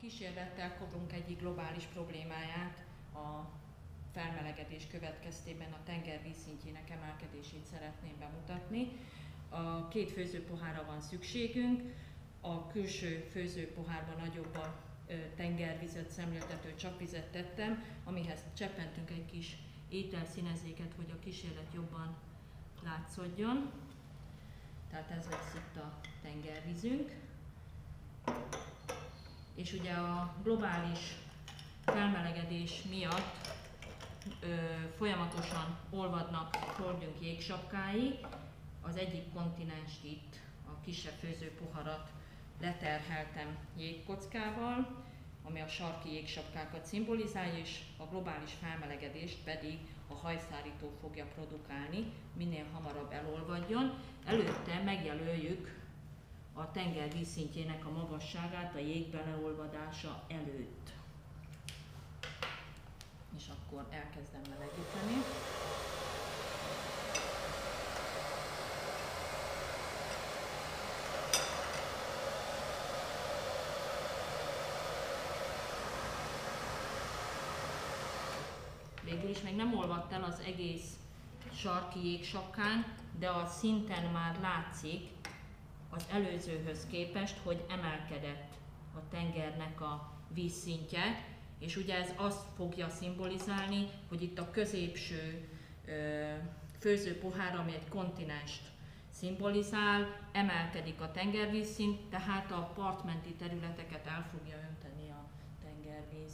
kísérlettel korunk egyik globális problémáját, a felmelegedés következtében a tenger vízszintjének emelkedését szeretném bemutatni. A két főzőpohára van szükségünk, a külső főzőpohárban nagyobb a tengervizet, szemléltető csapvizet tettem, amihez cseppentünk egy kis ételszínezéket, hogy a kísérlet jobban látszódjon. Tehát ez lesz itt a tengervízünk. És ugye a globális felmelegedés miatt ö, folyamatosan olvadnak földünk jégsapkái. Az egyik kontinens itt, a kisebb főzőpoharat leterheltem jégkockával, ami a sarki jégsapkákat szimbolizálja, és a globális felmelegedést pedig a hajszárító fogja produkálni, minél hamarabb elolvadjon. Előtte megjelöljük a tenger vízszintjének a magasságát a jég beleolvadása előtt. És akkor elkezdem melegíteni. Végül is még nem olvadt el az egész sarki jégsapkán, de a szinten már látszik előzőhöz képest, hogy emelkedett a tengernek a vízszintje, és ugye ez azt fogja szimbolizálni, hogy itt a középső ö, főző pohár, ami egy kontinenst szimbolizál, emelkedik a tengervízszint, tehát a partmenti területeket el fogja önteni a tengervíz.